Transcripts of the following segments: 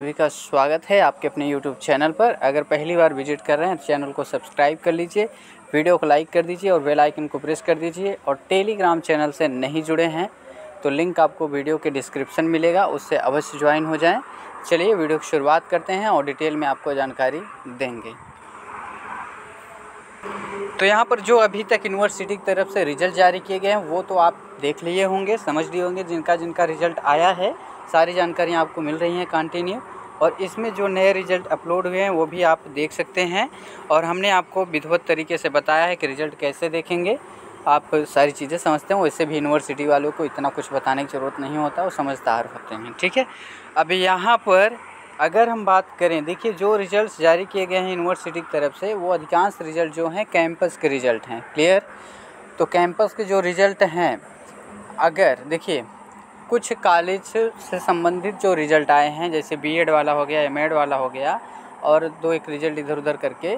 सभी का स्वागत है आपके अपने YouTube चैनल पर। अगर पहली बार विज़िट कर रहे हैं तो चैनल को सब्सक्राइब कर लीजिए वीडियो को लाइक कर दीजिए और बेल आइकन को प्रेस कर दीजिए। और टेलीग्राम चैनल से नहीं जुड़े हैं तो लिंक आपको वीडियो के डिस्क्रिप्शन मिलेगा, उससे अवश्य ज्वाइन हो जाएँ। चलिए वीडियो की शुरुआत करते हैं और डिटेल में आपको जानकारी देंगे। तो यहाँ पर जो अभी तक यूनिवर्सिटी की तरफ़ से रिज़ल्ट जारी किए गए हैं, वो तो आप देख लिए होंगे, समझ लिए होंगे जिनका जिनका रिज़ल्ट आया है। सारी जानकारियाँ आपको मिल रही हैं कंटिन्यू और इसमें जो नए रिज़ल्ट अपलोड हुए हैं, वो भी आप देख सकते हैं। और हमने आपको विधिवत तरीके से बताया है कि रिज़ल्ट कैसे देखेंगे। आप सारी चीज़ें समझते हैं, वैसे भी यूनिवर्सिटी वालों को इतना कुछ बताने की ज़रूरत नहीं होता, वो समझदार होते हैं, ठीक है? अब यहाँ पर अगर हम बात करें, देखिए, जो रिज़ल्ट जारी किए गए हैं यूनिवर्सिटी की तरफ़ से, वो अधिकांश रिज़ल्ट जो हैं कैंपस के रिज़ल्ट हैं। क्लियर तो कैंपस के जो रिज़ल्ट हैं, अगर देखिए, कुछ कॉलेज से संबंधित जो रिज़ल्ट आए हैं, जैसे बीएड वाला हो गया एम वाला हो गया, और दो एक रिज़ल्ट इधर उधर करके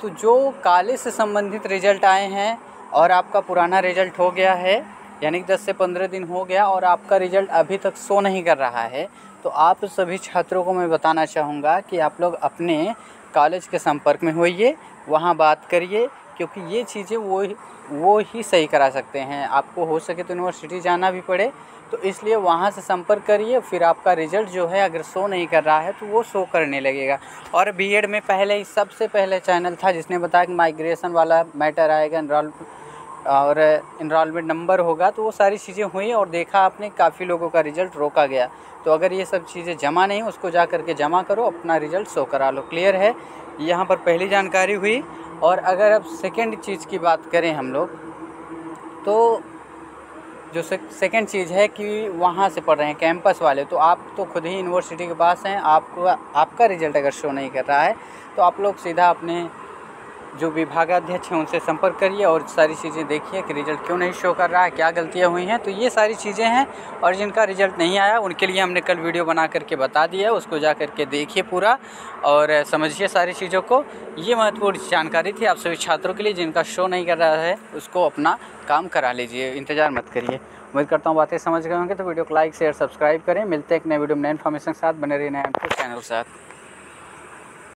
तो जो कॉलेज से संबंधित रिज़ल्ट आए हैं, और आपका पुराना रिज़ल्ट हो गया है यानी कि दस से पंद्रह दिन हो गया और आपका रिज़ल्ट अभी तक शो नहीं कर रहा है तो आप सभी छात्रों को मैं बताना चाहूँगा कि आप लोग अपने कॉलेज के संपर्क में होइए, वहाँ बात करिए, क्योंकि ये चीज़ें वो वो ही सही करा सकते हैं। आपको हो सके तो यूनिवर्सिटी जाना भी पड़े तो इसलिए वहाँ से संपर्क करिए, फिर आपका रिज़ल्ट जो है अगर शो नहीं कर रहा है तो वो शो करने लगेगा। और बीएड में पहले ही, सबसे पहले चैनल था जिसने बताया कि माइग्रेशन वाला मैटर आएगा इनरोल और इनरोलमेंट नंबर होगा तो वो सारी चीज़ें हुई और देखा आपने काफ़ी लोगों का रिज़ल्ट रोका गया। तो अगर ये सब चीज़ें जमा नहीं, उसको जा कर के जमा करो, अपना रिज़ल्ट शो करा लो। क्लियर है? यहाँ पर पहली जानकारी हुई। और अगर अब सेकेंड चीज़ की बात करें हम लोग तो जो सेकेंड चीज़ है कि वहाँ से पढ़ रहे हैं कैंपस वाले। तो आप तो खुद ही यूनिवर्सिटी के पास हैं, आपको, आपका रिज़ल्ट अगर शो नहीं कर रहा है तो आप लोग सीधा अपने जो विभागाध्यक्ष हैं उनसे संपर्क करिए और सारी चीज़ें देखिए कि रिज़ल्ट क्यों नहीं शो कर रहा है, क्या गलतियाँ हुई हैं। तो ये सारी चीज़ें हैं और जिनका रिज़ल्ट नहीं आया, उनके लिए हमने कल वीडियो बना करके बता दिया है, उसको जा करके देखिए पूरा और समझिए सारी चीज़ों को। ये महत्वपूर्ण जानकारी थी आप सभी छात्रों के लिए, जिनका शो नहीं कर रहा है, उसको अपना काम करा लीजिए, इंतज़ार मत करिए। उम्मीद करता हूँ बातें समझ गए होंगे तो वीडियो को लाइक, शेयर, सब्सक्राइब करें। मिलते हैं एक नए वीडियो में नए इन्फॉर्मेशन के साथ, बने रही नए चैनल के साथ।